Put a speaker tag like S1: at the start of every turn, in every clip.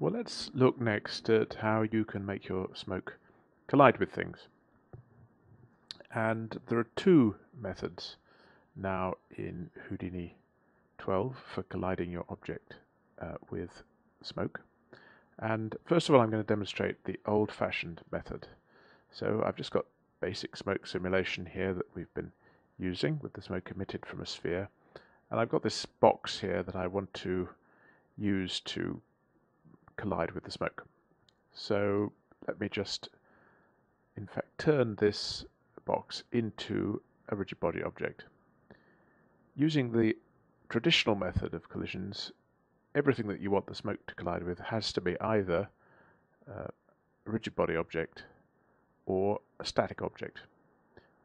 S1: Well, let's look next at how you can make your smoke collide with things. And there are two methods now in Houdini 12 for colliding your object uh, with smoke. And first of all, I'm going to demonstrate the old-fashioned method. So I've just got basic smoke simulation here that we've been using with the smoke emitted from a sphere. And I've got this box here that I want to use to collide with the smoke. So let me just, in fact, turn this box into a rigid body object. Using the traditional method of collisions, everything that you want the smoke to collide with has to be either uh, a rigid body object or a static object.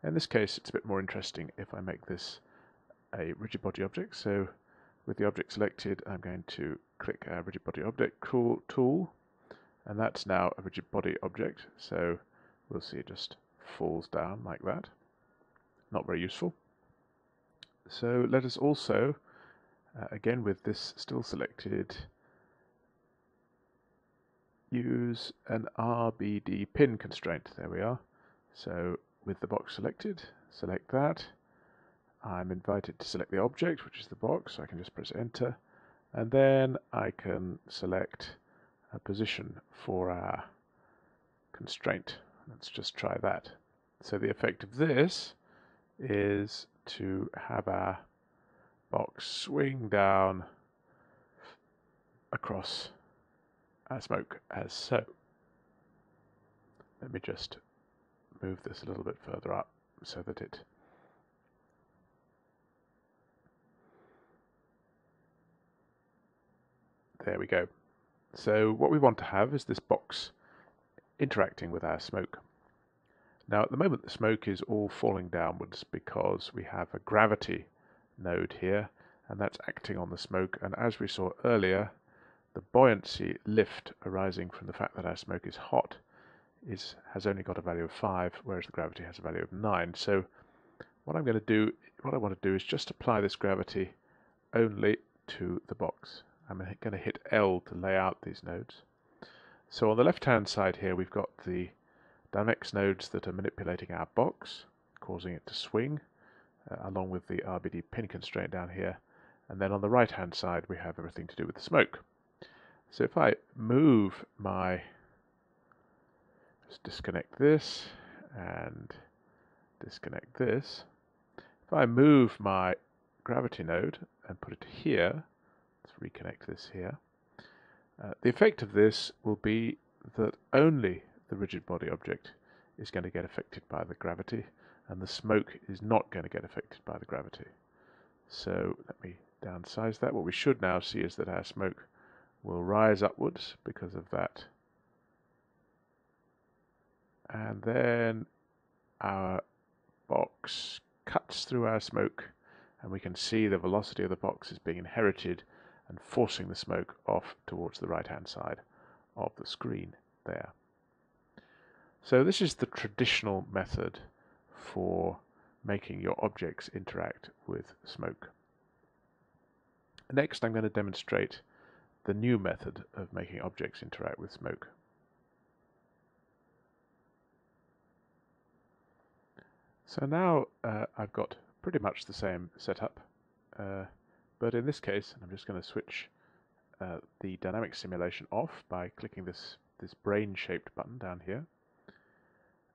S1: In this case, it's a bit more interesting if I make this a rigid body object. So with the object selected, I'm going to click a rigid body object tool, and that's now a rigid body object. So we'll see it just falls down like that. Not very useful. So let us also, uh, again with this still selected, use an RBD pin constraint. There we are. So with the box selected, select that. I'm invited to select the object, which is the box, so I can just press enter. And then I can select a position for our constraint. Let's just try that. So the effect of this is to have our box swing down across our smoke as so. Let me just move this a little bit further up so that it there we go. So what we want to have is this box interacting with our smoke. Now at the moment the smoke is all falling downwards because we have a gravity node here and that's acting on the smoke and as we saw earlier the buoyancy lift arising from the fact that our smoke is hot is has only got a value of 5 whereas the gravity has a value of 9 so what I'm going to do what I want to do is just apply this gravity only to the box I'm going to hit L to lay out these nodes so on the left hand side here we've got the Dynamics nodes that are manipulating our box, causing it to swing, uh, along with the RBD pin constraint down here. And then on the right hand side we have everything to do with the smoke. So if I move my, let's disconnect this and disconnect this. If I move my gravity node and put it here, let's reconnect this here, uh, the effect of this will be that only the rigid body object is going to get affected by the gravity and the smoke is not going to get affected by the gravity. So let me downsize that. What we should now see is that our smoke will rise upwards because of that. And then our box cuts through our smoke and we can see the velocity of the box is being inherited and forcing the smoke off towards the right hand side of the screen there. So this is the traditional method for making your objects interact with smoke. Next I'm going to demonstrate the new method of making objects interact with smoke. So now uh, I've got pretty much the same setup, uh, but in this case I'm just going to switch uh, the dynamic simulation off by clicking this, this brain-shaped button down here.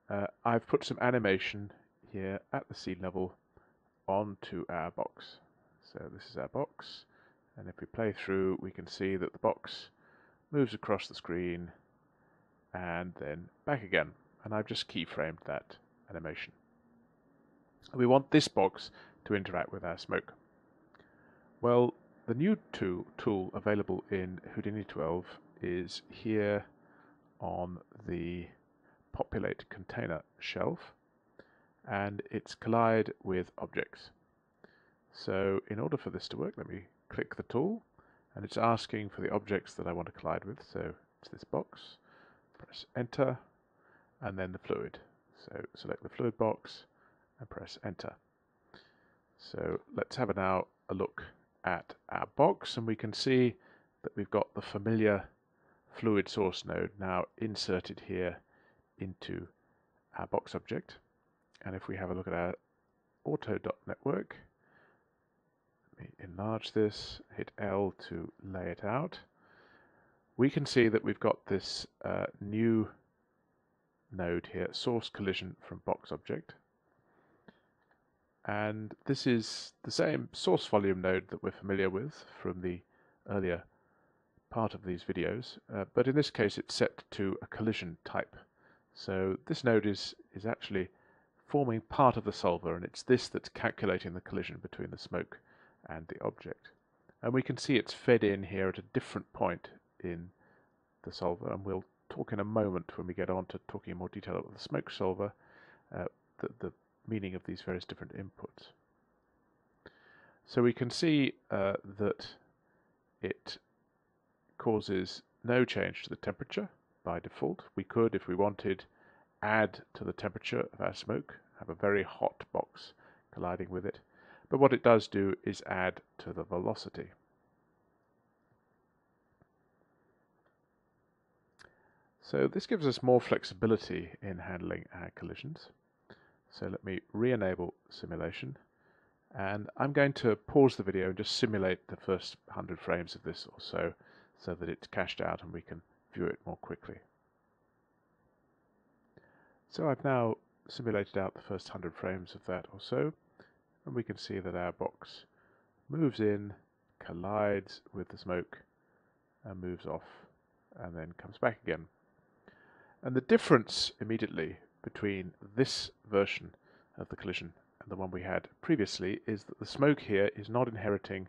S1: Uh, I've put some animation here at the scene level onto our box. So this is our box and if we play through we can see that the box moves across the screen and then back again and I've just keyframed that animation. We want this box to interact with our smoke. Well the new tool, tool available in Houdini 12 is here on the populate container shelf and it's collide with objects. So in order for this to work, let me click the tool and it's asking for the objects that I want to collide with. So it's this box, press enter and then the fluid. So select the fluid box and press enter. So let's have a now a look at our box and we can see that we've got the familiar fluid source node now inserted here into our box object. And if we have a look at our AutoDopNetwork, let me enlarge this, hit L to lay it out. We can see that we've got this uh, new node here, source collision from box object. And this is the same source volume node that we're familiar with from the earlier part of these videos, uh, but in this case it's set to a collision type. So this node is, is actually forming part of the solver and it's this that's calculating the collision between the smoke and the object. And we can see it's fed in here at a different point in the solver and we'll talk in a moment when we get on to talking in more detail about the smoke solver, uh, the, the meaning of these various different inputs. So we can see uh, that it causes no change to the temperature by default. We could, if we wanted, add to the temperature of our smoke, have a very hot box colliding with it. But what it does do is add to the velocity. So this gives us more flexibility in handling our collisions. So let me re-enable simulation and I'm going to pause the video and just simulate the first 100 frames of this or so so that it's cached out and we can view it more quickly. So I've now simulated out the first 100 frames of that or so and we can see that our box moves in, collides with the smoke and moves off and then comes back again. And the difference immediately between this version of the collision and the one we had previously is that the smoke here is not inheriting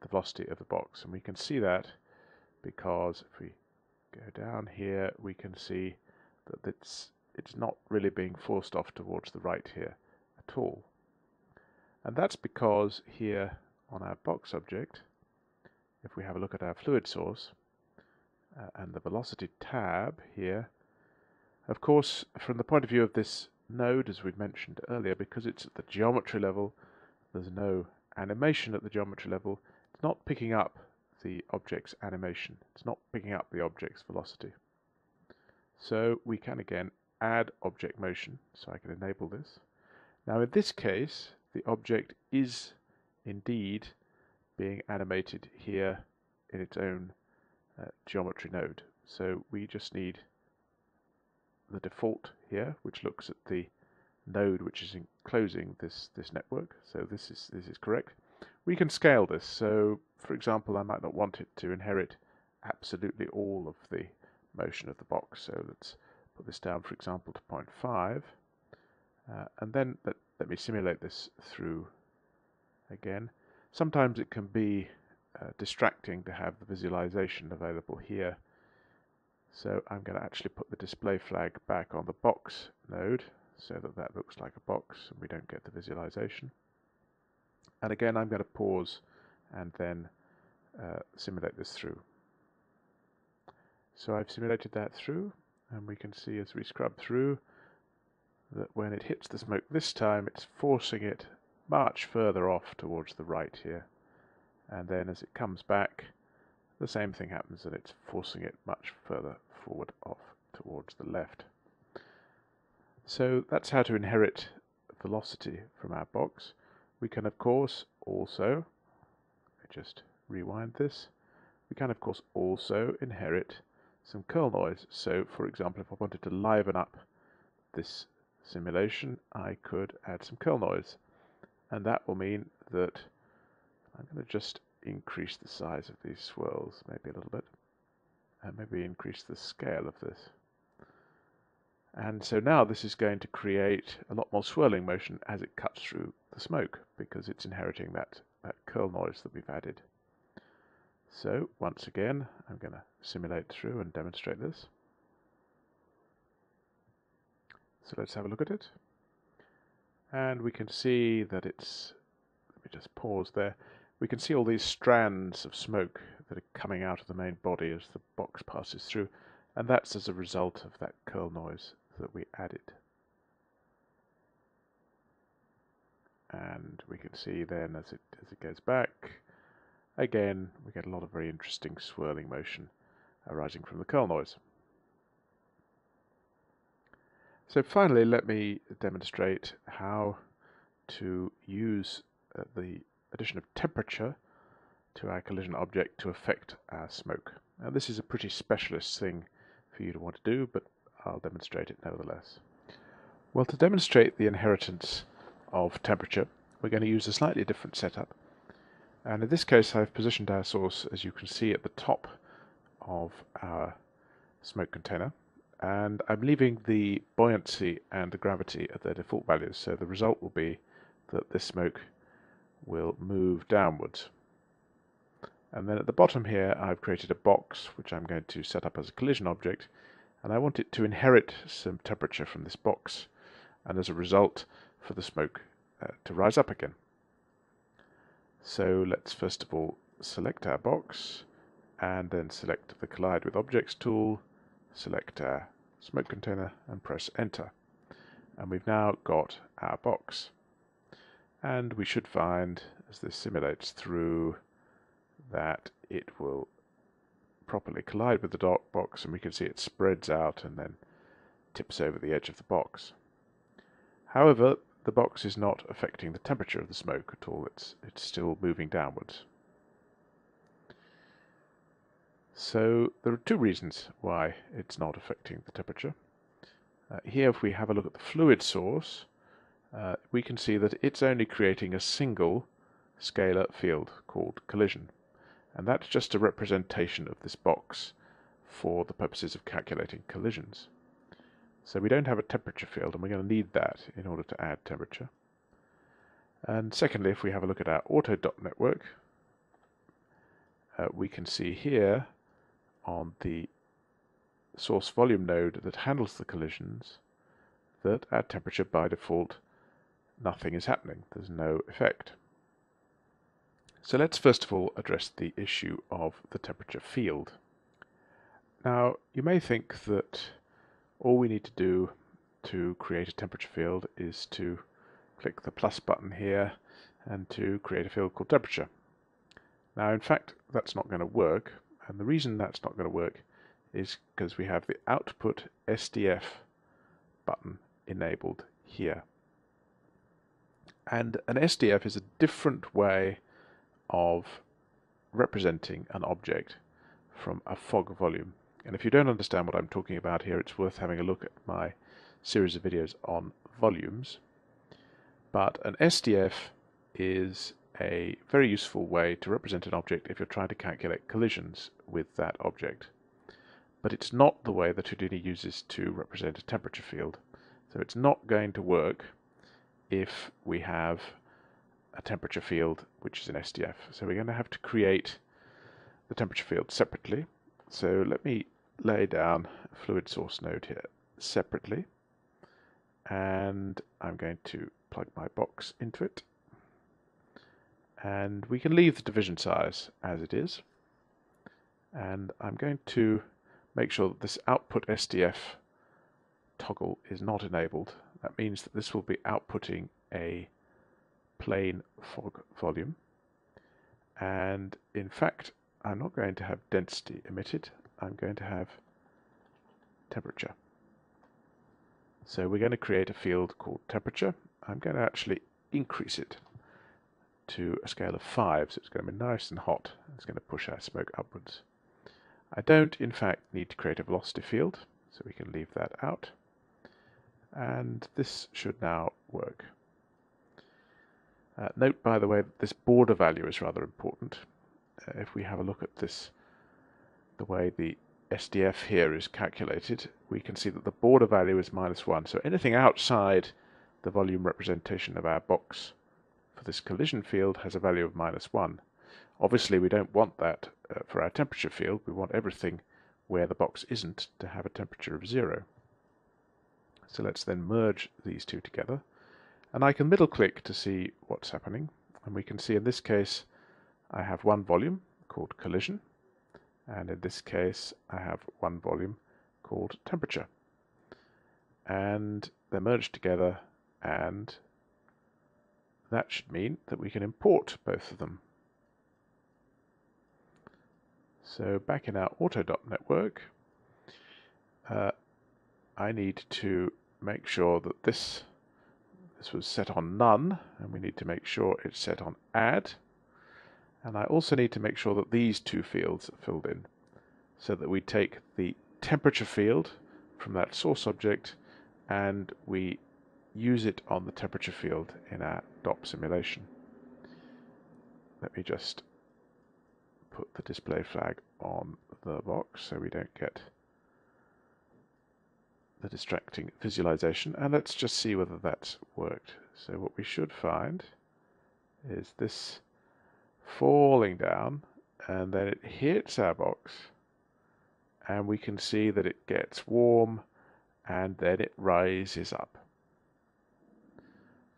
S1: the velocity of the box. And we can see that because if we go down here we can see that it's it's not really being forced off towards the right here at all. And that's because here on our box object if we have a look at our fluid source uh, and the velocity tab here of course from the point of view of this node as we mentioned earlier because it's at the geometry level there's no animation at the geometry level it's not picking up the object's animation. It's not picking up the object's velocity. So we can again add object motion, so I can enable this. Now in this case, the object is indeed being animated here in its own uh, geometry node. So we just need the default here, which looks at the node which is enclosing this this network. So this is this is correct we can scale this. So, for example, I might not want it to inherit absolutely all of the motion of the box. So let's put this down, for example, to 0.5. Uh, and then let, let me simulate this through again. Sometimes it can be uh, distracting to have the visualization available here. So I'm going to actually put the display flag back on the box node so that that looks like a box and we don't get the visualization. And again, I'm going to pause and then uh, simulate this through. So I've simulated that through, and we can see as we scrub through that when it hits the smoke this time, it's forcing it much further off towards the right here. And then as it comes back, the same thing happens, and it's forcing it much further forward off towards the left. So that's how to inherit velocity from our box. We can of course also, just rewind this, we can of course also inherit some curl noise. So for example, if I wanted to liven up this simulation, I could add some curl noise. And that will mean that I'm going to just increase the size of these swirls maybe a little bit and maybe increase the scale of this. And so now this is going to create a lot more swirling motion as it cuts through the smoke because it's inheriting that, that curl noise that we've added. So once again, I'm going to simulate through and demonstrate this. So let's have a look at it. And we can see that it's, let me just pause there, we can see all these strands of smoke that are coming out of the main body as the box passes through, and that's as a result of that curl noise that we added. And we can see then as it, as it goes back, again, we get a lot of very interesting swirling motion arising from the curl noise. So finally, let me demonstrate how to use uh, the addition of temperature to our collision object to affect our smoke. Now this is a pretty specialist thing for you to want to do, but I'll demonstrate it nevertheless. Well, to demonstrate the inheritance of temperature, we're going to use a slightly different setup. And in this case, I've positioned our source, as you can see, at the top of our smoke container. And I'm leaving the buoyancy and the gravity at their default values. So the result will be that this smoke will move downwards. And then at the bottom here, I've created a box, which I'm going to set up as a collision object. And I want it to inherit some temperature from this box. And as a result, for the smoke uh, to rise up again. So let's first of all select our box and then select the collide with objects tool, select our smoke container and press enter. And we've now got our box. And we should find, as this simulates through, that it will properly collide with the dark box and we can see it spreads out and then tips over the edge of the box. However, the box is not affecting the temperature of the smoke at all, it's, it's still moving downwards. So there are two reasons why it's not affecting the temperature. Uh, here if we have a look at the fluid source, uh, we can see that it's only creating a single scalar field called collision. And that's just a representation of this box for the purposes of calculating collisions. So we don't have a temperature field, and we're going to need that in order to add temperature. And secondly, if we have a look at our auto DOP network, uh, we can see here on the source volume node that handles the collisions that at temperature by default nothing is happening. There's no effect. So let's first of all address the issue of the temperature field. Now you may think that all we need to do to create a temperature field is to click the plus button here and to create a field called temperature. Now in fact that's not going to work and the reason that's not going to work is because we have the output SDF button enabled here. And an SDF is a different way of representing an object from a fog volume. And if you don't understand what I'm talking about here, it's worth having a look at my series of videos on volumes. But an SDF is a very useful way to represent an object if you're trying to calculate collisions with that object. But it's not the way that Houdini uses to represent a temperature field. So it's not going to work if we have a temperature field which is an SDF. So we're going to have to create the temperature field separately. So let me lay down a fluid source node here separately and I'm going to plug my box into it and we can leave the division size as it is and I'm going to make sure that this output SDF toggle is not enabled. That means that this will be outputting a plain fog volume. And in fact I'm not going to have density emitted. I'm going to have temperature. So we're going to create a field called temperature. I'm going to actually increase it to a scale of 5 so it's going to be nice and hot. It's going to push our smoke upwards. I don't in fact need to create a velocity field so we can leave that out and this should now work uh, note, by the way, that this border value is rather important. Uh, if we have a look at this, the way the SDF here is calculated, we can see that the border value is minus 1. So anything outside the volume representation of our box for this collision field has a value of minus 1. Obviously, we don't want that uh, for our temperature field. We want everything where the box isn't to have a temperature of 0. So let's then merge these two together. And I can middle click to see what's happening. And we can see in this case, I have one volume called collision. And in this case, I have one volume called temperature. And they're merged together and that should mean that we can import both of them. So back in our AutoDop network, uh, I need to make sure that this this was set on none, and we need to make sure it's set on add. And I also need to make sure that these two fields are filled in, so that we take the temperature field from that source object and we use it on the temperature field in our DOP simulation. Let me just put the display flag on the box so we don't get the distracting visualization and let's just see whether that worked. So what we should find is this falling down and then it hits our box and we can see that it gets warm and then it rises up.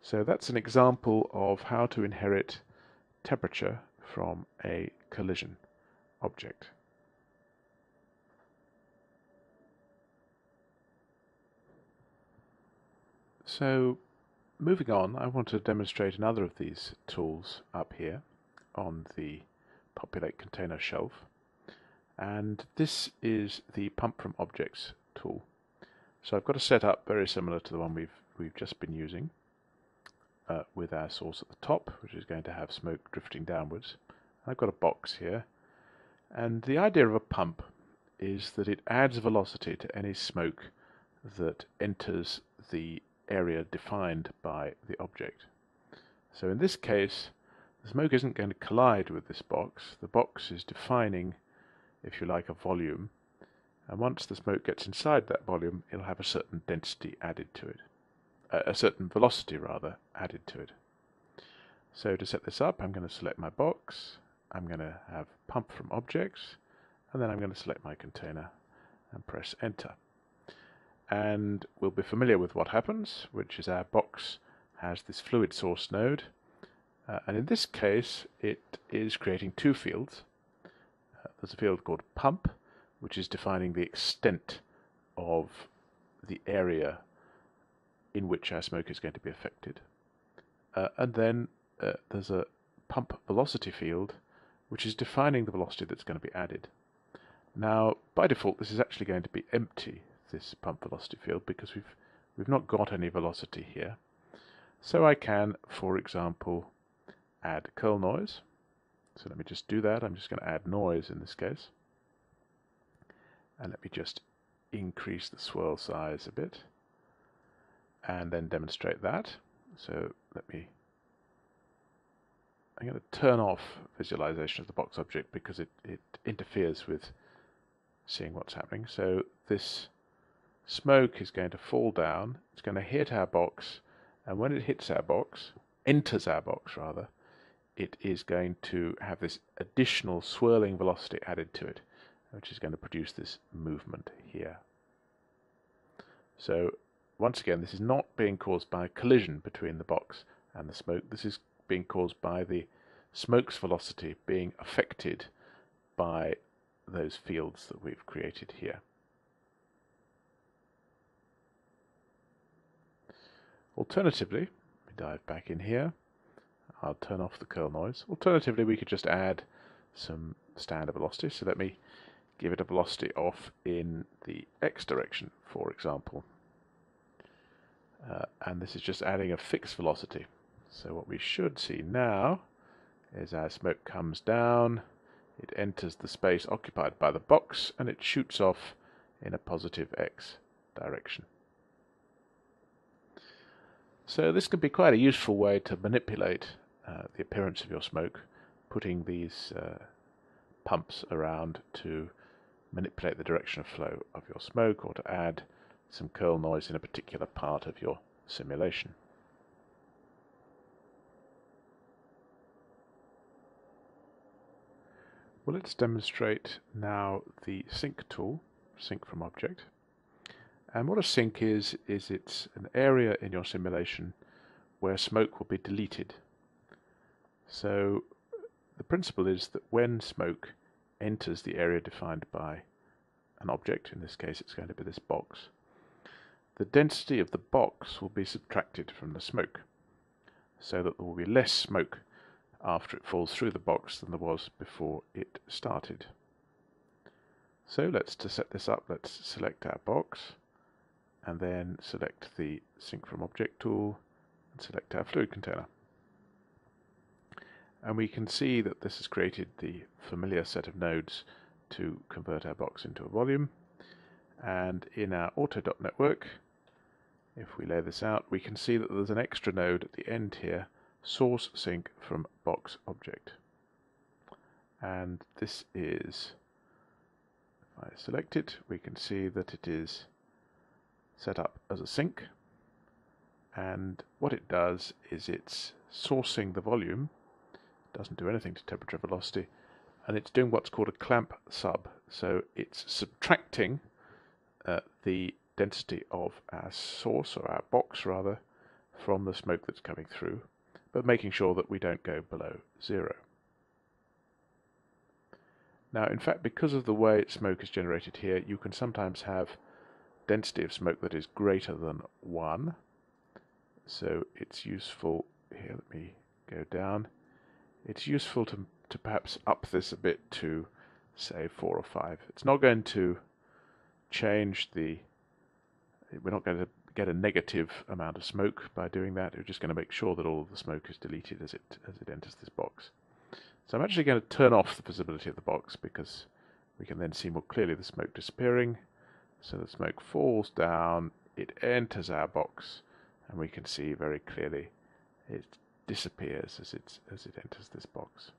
S1: So that's an example of how to inherit temperature from a collision object. So moving on, I want to demonstrate another of these tools up here on the populate container shelf. And this is the pump from objects tool. So I've got a setup very similar to the one we've we've just been using uh, with our source at the top, which is going to have smoke drifting downwards. I've got a box here, and the idea of a pump is that it adds velocity to any smoke that enters the area defined by the object. So in this case, the smoke isn't going to collide with this box. The box is defining, if you like, a volume. And once the smoke gets inside that volume, it'll have a certain density added to it uh, a certain velocity rather added to it. So to set this up, I'm going to select my box, I'm going to have pump from objects, and then I'm going to select my container and press enter. And we'll be familiar with what happens, which is our box has this fluid source node, uh, and in this case it is creating two fields. Uh, there's a field called pump, which is defining the extent of the area in which our smoke is going to be affected. Uh, and then uh, there's a pump velocity field, which is defining the velocity that's going to be added. Now, by default, this is actually going to be empty, this pump velocity field, because we've, we've not got any velocity here. So I can, for example, add curl noise. So let me just do that. I'm just going to add noise in this case. And let me just increase the swirl size a bit and then demonstrate that. So let me, I'm going to turn off visualization of the box object because it, it interferes with seeing what's happening. So this smoke is going to fall down, it's going to hit our box, and when it hits our box, enters our box rather, it is going to have this additional swirling velocity added to it, which is going to produce this movement here. So once again, this is not being caused by a collision between the box and the smoke. This is being caused by the smoke's velocity being affected by those fields that we've created here. Alternatively, we dive back in here. I'll turn off the curl noise. Alternatively, we could just add some standard velocity. So let me give it a velocity off in the x direction, for example. Uh, and this is just adding a fixed velocity. So what we should see now is as smoke comes down, it enters the space occupied by the box and it shoots off in a positive x direction. So this can be quite a useful way to manipulate uh, the appearance of your smoke, putting these uh, pumps around to manipulate the direction of flow of your smoke or to add some curl noise in a particular part of your simulation. Well, let's demonstrate now the sink tool, sink from object. And what a sink is, is it's an area in your simulation where smoke will be deleted. So the principle is that when smoke enters the area defined by an object, in this case it's going to be this box, the density of the box will be subtracted from the smoke, so that there will be less smoke after it falls through the box than there was before it started. So let's to set this up, let's select our box and then select the sink from object tool and select our fluid container. And we can see that this has created the familiar set of nodes to convert our box into a volume. And in our AutoDopNetwork, if we lay this out, we can see that there's an extra node at the end here, source sink from box object. And this is if I select it, we can see that it is set up as a sink. And what it does is it's sourcing the volume, doesn't do anything to temperature velocity, and it's doing what's called a clamp sub. So it's subtracting uh, the density of our source, or our box rather, from the smoke that's coming through, but making sure that we don't go below zero. Now, in fact, because of the way smoke is generated here, you can sometimes have density of smoke that is greater than 1. So it's useful, here let me go down, it's useful to, to perhaps up this a bit to say 4 or 5. It's not going to change the, we're not going to get a negative amount of smoke by doing that, we're just going to make sure that all of the smoke is deleted as it, as it enters this box. So I'm actually going to turn off the visibility of the box because we can then see more clearly the smoke disappearing. So the smoke falls down, it enters our box, and we can see very clearly it disappears as it, as it enters this box.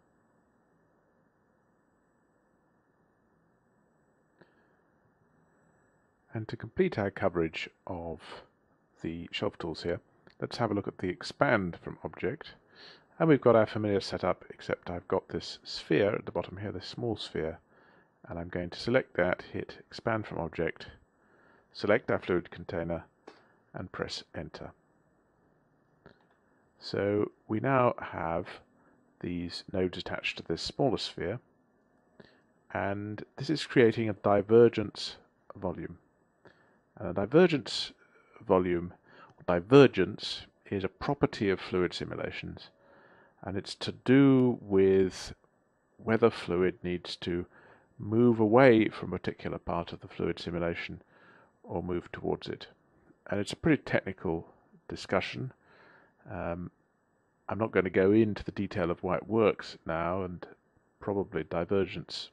S1: And to complete our coverage of the shelf tools here, let's have a look at the expand from object. And we've got our familiar setup, except I've got this sphere at the bottom here, this small sphere, and I'm going to select that, hit expand from object, select our fluid container, and press enter. So we now have these nodes attached to this smaller sphere, and this is creating a divergence volume. And a divergence volume, divergence, is a property of fluid simulations and it's to do with whether fluid needs to move away from a particular part of the fluid simulation or move towards it. And it's a pretty technical discussion. Um, I'm not going to go into the detail of why it works now, and probably divergence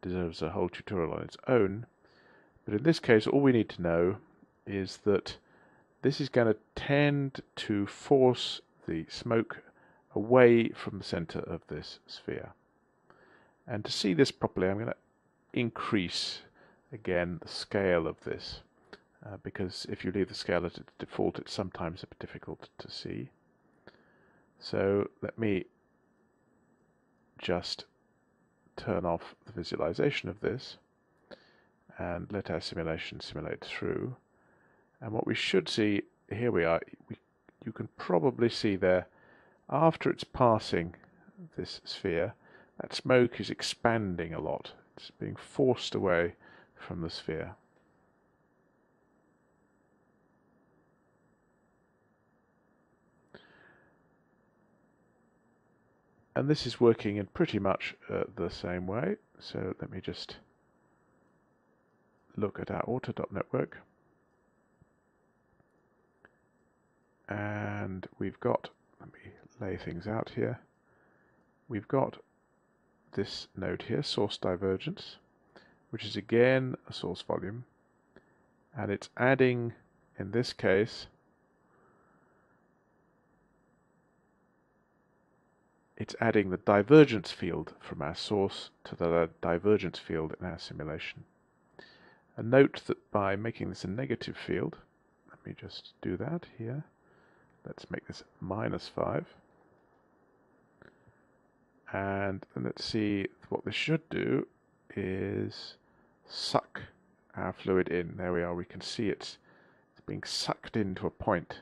S1: deserves a whole tutorial on its own. But in this case, all we need to know is that this is going to tend to force the smoke away from the center of this sphere. And to see this properly, I'm going to increase again the scale of this uh, because if you leave the scale at its default, it's sometimes a bit difficult to see. So let me just turn off the visualization of this and let our simulation simulate through. And what we should see, here we are, we, you can probably see there after it's passing this sphere, that smoke is expanding a lot. It's being forced away from the sphere. And this is working in pretty much uh, the same way. So let me just look at our AutoDopNetwork. And we've got, let me lay things out here. We've got this node here, source divergence, which is again a source volume, and it's adding, in this case, it's adding the divergence field from our source to the divergence field in our simulation. And note that by making this a negative field, let me just do that here, let's make this minus 5, and let's see what this should do is suck our fluid in. There we are, we can see it's, it's being sucked into a point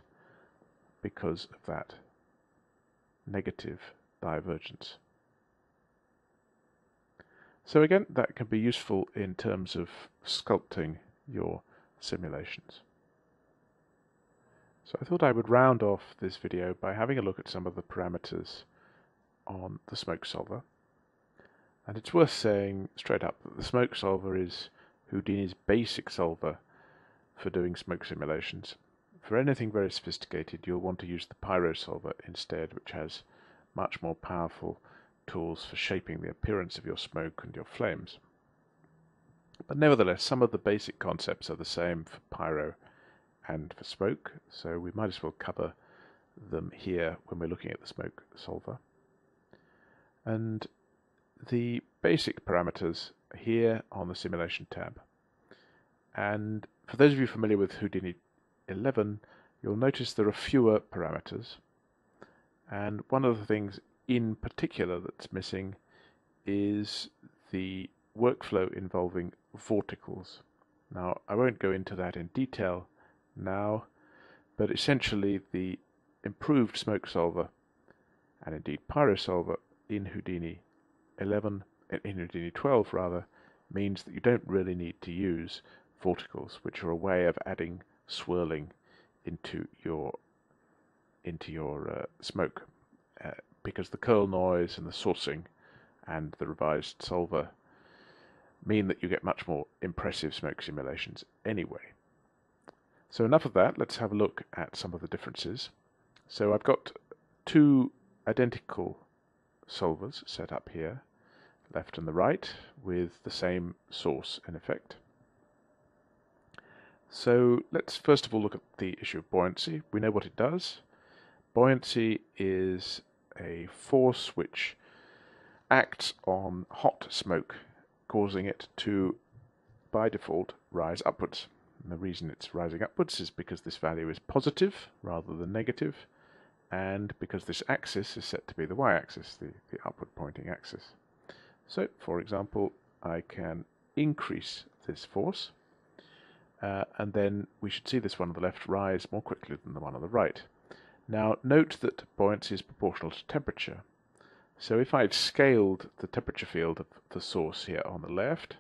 S1: because of that negative divergence. So again, that can be useful in terms of sculpting your simulations. So I thought I would round off this video by having a look at some of the parameters on the smoke solver. And it's worth saying straight up that the smoke solver is Houdini's basic solver for doing smoke simulations. For anything very sophisticated, you'll want to use the Pyro solver instead, which has much more powerful tools for shaping the appearance of your smoke and your flames. But nevertheless, some of the basic concepts are the same for Pyro and for smoke, so we might as well cover them here when we're looking at the smoke solver. And the basic parameters here on the simulation tab. And for those of you familiar with Houdini 11, you'll notice there are fewer parameters. And one of the things in particular that's missing is the workflow involving vorticles. Now, I won't go into that in detail now, but essentially the improved smoke solver and indeed pyro solver in Houdini 11, in Houdini 12 rather, means that you don't really need to use vorticles, which are a way of adding swirling into your into your uh, smoke, uh, because the curl noise and the sourcing and the revised solver mean that you get much more impressive smoke simulations anyway. So enough of that, let's have a look at some of the differences. So I've got two identical solvers set up here, left and the right, with the same source in effect. So let's first of all look at the issue of buoyancy. We know what it does. Buoyancy is a force which acts on hot smoke, causing it to, by default, rise upwards. And the reason it's rising upwards is because this value is positive rather than negative, and because this axis is set to be the y-axis, the, the upward pointing axis. So, for example, I can increase this force, uh, and then we should see this one on the left rise more quickly than the one on the right. Now, note that buoyancy is proportional to temperature. So if I'd scaled the temperature field of the source here on the left,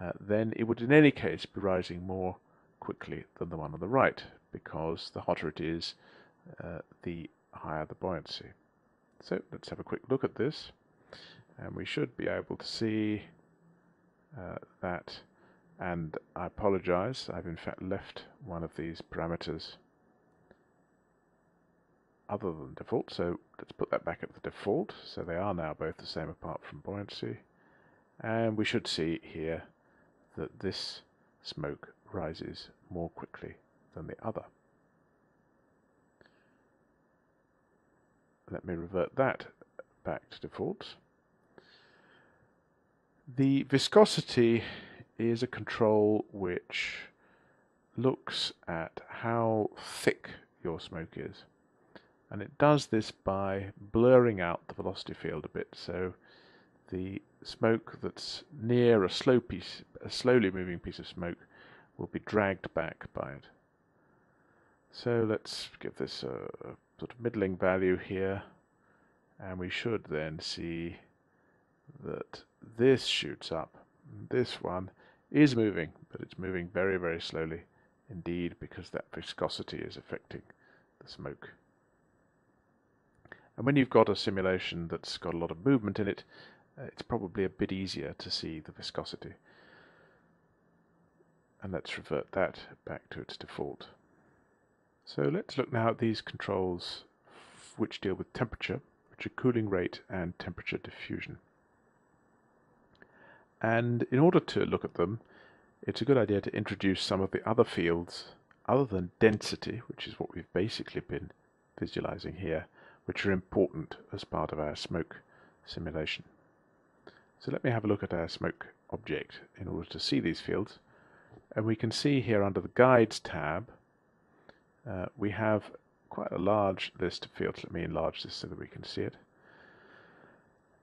S1: uh, then it would in any case be rising more quickly than the one on the right, because the hotter it is, uh, the higher the buoyancy. So let's have a quick look at this, and we should be able to see uh, that, and I apologize, I've in fact left one of these parameters other than default, so let's put that back at the default, so they are now both the same apart from buoyancy, and we should see here that this smoke rises more quickly than the other. Let me revert that back to default. The viscosity is a control which looks at how thick your smoke is. And it does this by blurring out the velocity field a bit. So the smoke that's near a slow piece, a slowly moving piece of smoke, will be dragged back by it. So let's give this a, sort of middling value here, and we should then see that this shoots up. This one is moving, but it's moving very, very slowly indeed because that viscosity is affecting the smoke. And when you've got a simulation that's got a lot of movement in it, uh, it's probably a bit easier to see the viscosity. And let's revert that back to its default. So let's look now at these controls which deal with temperature, which are cooling rate and temperature diffusion. And in order to look at them, it's a good idea to introduce some of the other fields other than density, which is what we've basically been visualizing here, which are important as part of our smoke simulation. So let me have a look at our smoke object in order to see these fields. And we can see here under the Guides tab, uh, we have quite a large list of fields. Let me enlarge this so that we can see it.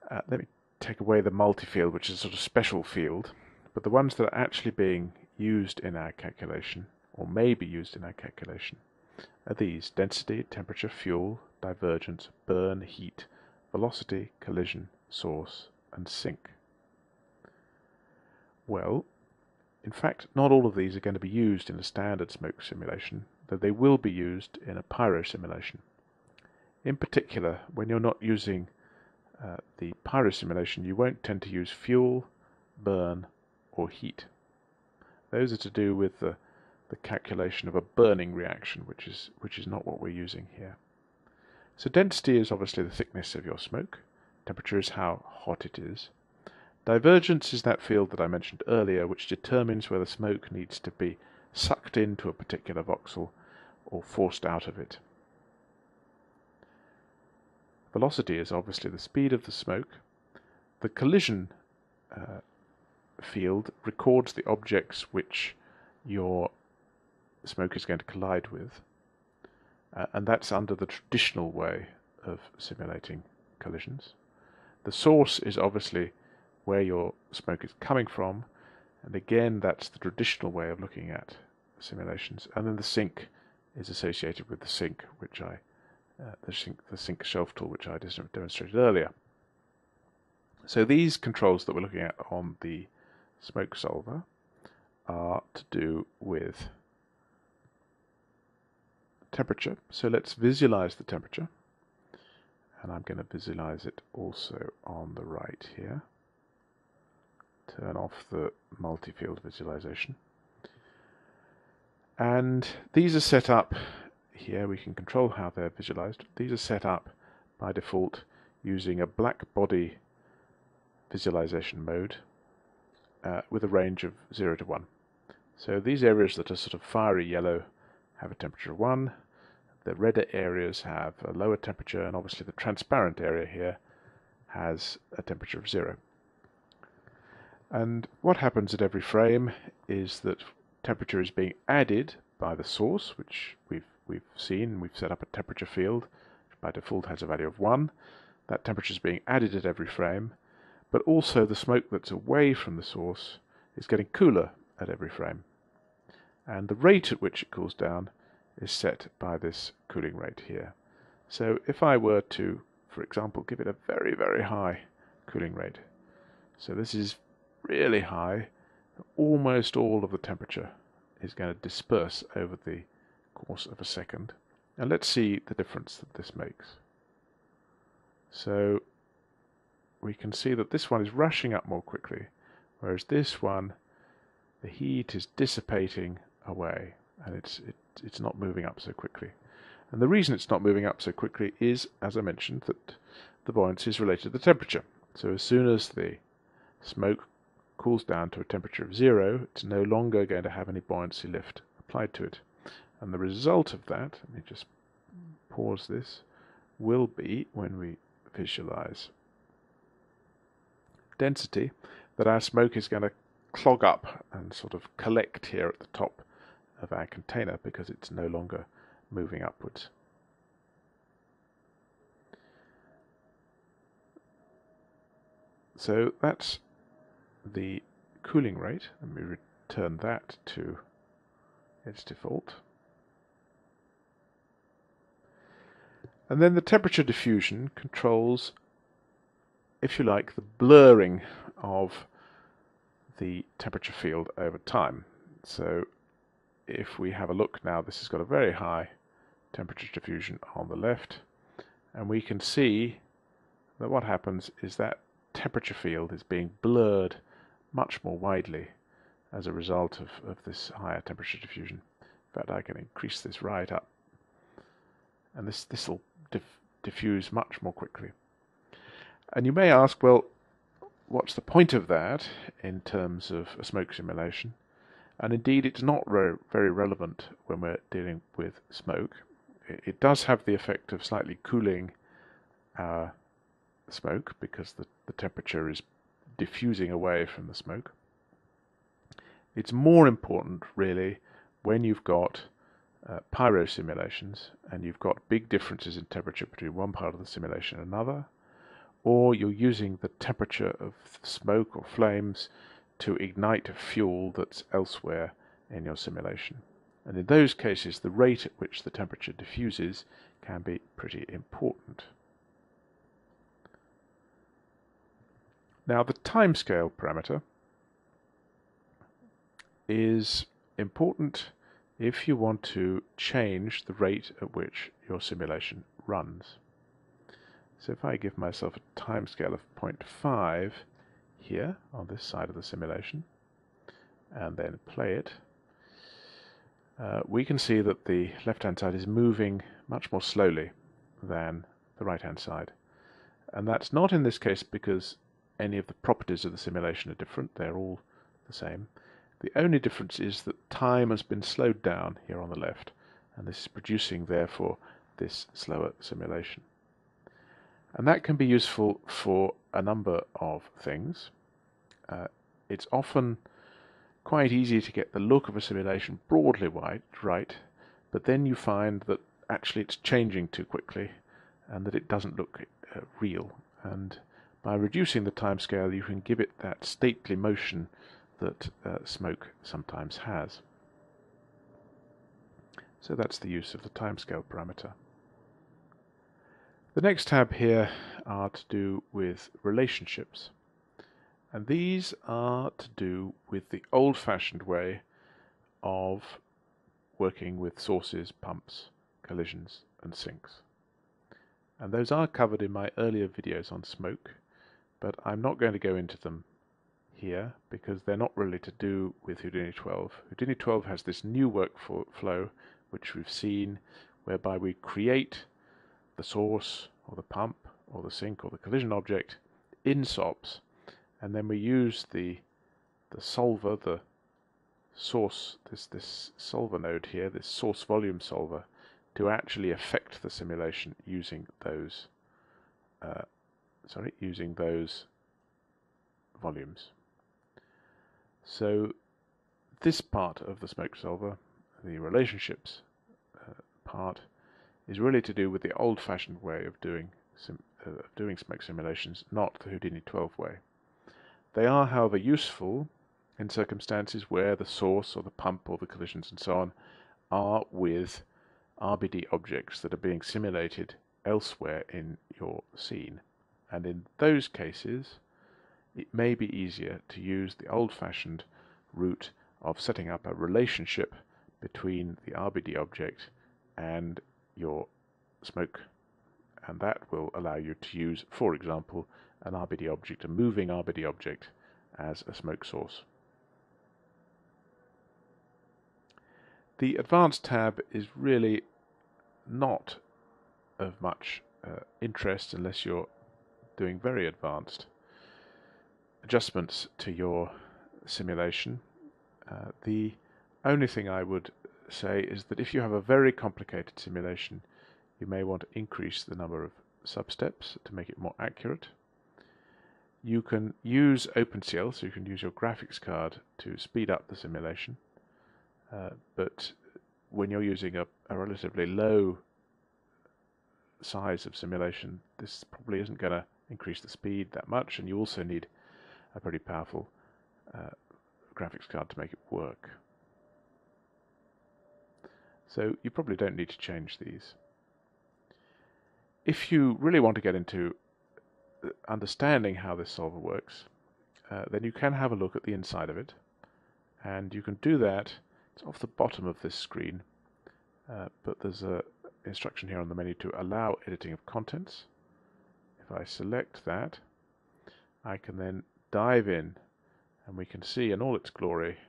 S1: Uh, let me take away the multi-field, which is a sort of special field. But the ones that are actually being used in our calculation, or may be used in our calculation, are these. Density, temperature, fuel, divergence, burn, heat, velocity, collision, source, and sink? Well, in fact, not all of these are going to be used in a standard smoke simulation, though they will be used in a pyro simulation. In particular, when you're not using uh, the pyro simulation, you won't tend to use fuel, burn, or heat. Those are to do with the, the calculation of a burning reaction, which is, which is not what we're using here. So density is obviously the thickness of your smoke. Temperature is how hot it is. Divergence is that field that I mentioned earlier, which determines whether smoke needs to be sucked into a particular voxel or forced out of it. Velocity is obviously the speed of the smoke. The collision uh, field records the objects which your smoke is going to collide with. Uh, and that's under the traditional way of simulating collisions. The source is obviously where your smoke is coming from, and again that's the traditional way of looking at simulations. And then the sink is associated with the sink, which I uh, the sink the sink shelf tool, which I demonstrated earlier. So these controls that we're looking at on the smoke solver are to do with temperature. So let's visualize the temperature. And I'm going to visualize it also on the right here. Turn off the multi-field visualization. And these are set up here. We can control how they're visualized. These are set up by default using a black body visualization mode uh, with a range of 0 to 1. So these areas that are sort of fiery yellow have a temperature of 1. The redder areas have a lower temperature, and obviously the transparent area here has a temperature of 0. And what happens at every frame is that temperature is being added by the source, which we've we've seen. We've set up a temperature field, which by default has a value of 1. That temperature is being added at every frame, but also the smoke that's away from the source is getting cooler at every frame. And the rate at which it cools down is set by this cooling rate here. So if I were to, for example, give it a very, very high cooling rate, so this is really high, almost all of the temperature is going to disperse over the course of a second. And let's see the difference that this makes. So we can see that this one is rushing up more quickly, whereas this one, the heat is dissipating away and it's, it, it's not moving up so quickly. And the reason it's not moving up so quickly is, as I mentioned, that the buoyancy is related to the temperature. So as soon as the smoke cools down to a temperature of zero, it's no longer going to have any buoyancy lift applied to it. And the result of that, let me just pause this, will be when we visualize density, that our smoke is going to clog up and sort of collect here at the top of our container because it's no longer moving upwards. So that's the cooling rate. Let me return that to its default. And then the temperature diffusion controls, if you like, the blurring of the temperature field over time. So if we have a look now, this has got a very high temperature diffusion on the left, and we can see that what happens is that temperature field is being blurred much more widely as a result of, of this higher temperature diffusion. In fact, I can increase this right up, and this this will diff diffuse much more quickly. And you may ask, well, what's the point of that in terms of a smoke simulation? And indeed, it's not re very relevant when we're dealing with smoke. It, it does have the effect of slightly cooling our smoke because the, the temperature is diffusing away from the smoke. It's more important, really, when you've got uh, pyro simulations and you've got big differences in temperature between one part of the simulation and another, or you're using the temperature of smoke or flames to ignite a fuel that's elsewhere in your simulation. And in those cases, the rate at which the temperature diffuses can be pretty important. Now the timescale parameter is important if you want to change the rate at which your simulation runs. So if I give myself a timescale of 0.5 here on this side of the simulation and then play it, uh, we can see that the left-hand side is moving much more slowly than the right-hand side. And that's not in this case because any of the properties of the simulation are different. They're all the same. The only difference is that time has been slowed down here on the left, and this is producing, therefore, this slower simulation. And that can be useful for a number of things. Uh, it's often quite easy to get the look of a simulation broadly right, right, but then you find that actually it's changing too quickly and that it doesn't look uh, real. And by reducing the timescale, you can give it that stately motion that uh, smoke sometimes has. So that's the use of the timescale parameter. The next tab here are to do with relationships. And these are to do with the old-fashioned way of working with sources, pumps, collisions and sinks. And those are covered in my earlier videos on smoke, but I'm not going to go into them here because they're not really to do with Houdini 12. Houdini 12 has this new workflow which we've seen whereby we create the source or the pump or the sink or the collision object in SOPs and then we use the the solver, the source, this this solver node here, this source volume solver, to actually affect the simulation using those uh, sorry using those volumes. So this part of the smoke solver, the relationships uh, part, is really to do with the old-fashioned way of doing uh, of doing smoke simulations, not the Houdini 12 way. They are, however, useful in circumstances where the source or the pump or the collisions and so on are with RBD objects that are being simulated elsewhere in your scene. And in those cases, it may be easier to use the old-fashioned route of setting up a relationship between the RBD object and your smoke and that will allow you to use for example an RBD object, a moving RBD object as a smoke source. The advanced tab is really not of much uh, interest unless you're doing very advanced adjustments to your simulation. Uh, the only thing I would say is that if you have a very complicated simulation, you may want to increase the number of substeps to make it more accurate. You can use OpenCL, so you can use your graphics card to speed up the simulation, uh, but when you're using a, a relatively low size of simulation, this probably isn't going to increase the speed that much, and you also need a pretty powerful uh, graphics card to make it work. So you probably don't need to change these. If you really want to get into uh, understanding how this solver works, uh, then you can have a look at the inside of it. And you can do that, it's off the bottom of this screen, uh, but there's a instruction here on the menu to allow editing of contents. If I select that, I can then dive in and we can see in all its glory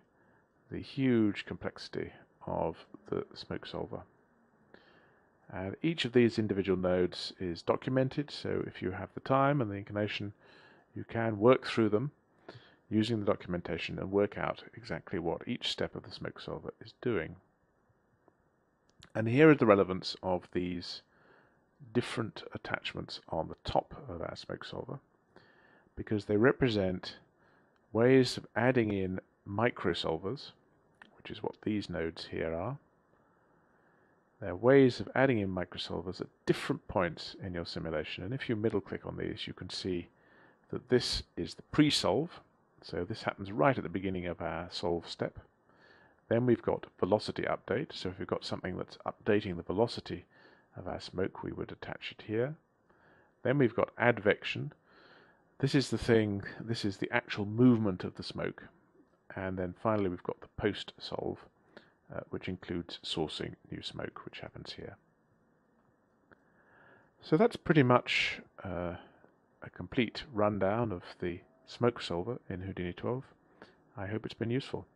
S1: the huge complexity of the smoke solver. And each of these individual nodes is documented, so if you have the time and the inclination, you can work through them using the documentation and work out exactly what each step of the smoke solver is doing. And here is the relevance of these different attachments on the top of our smoke solver because they represent ways of adding in microsolvers, which is what these nodes here are. They're ways of adding in microsolvers at different points in your simulation. And if you middle click on these, you can see that this is the pre-solve. So this happens right at the beginning of our solve step. Then we've got velocity update. So if we've got something that's updating the velocity of our smoke, we would attach it here. Then we've got advection. This is the thing, this is the actual movement of the smoke. And then finally we've got the post solve, uh, which includes sourcing new smoke, which happens here. So that's pretty much uh, a complete rundown of the smoke solver in Houdini 12. I hope it's been useful.